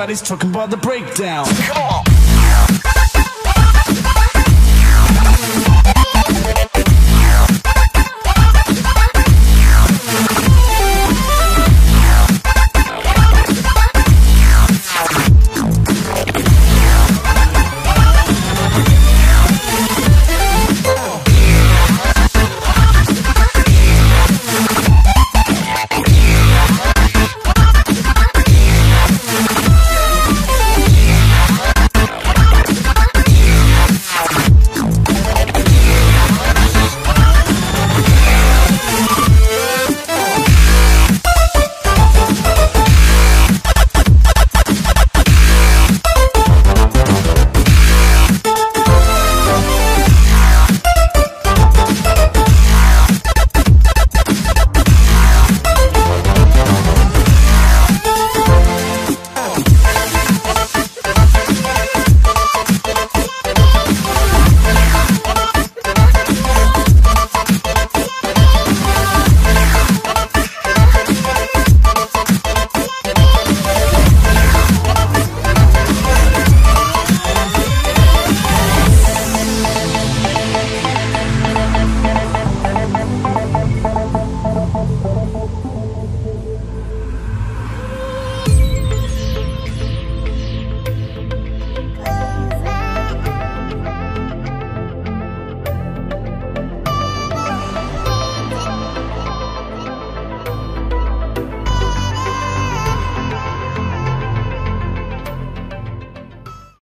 Everybody's talking about the breakdown. Come on.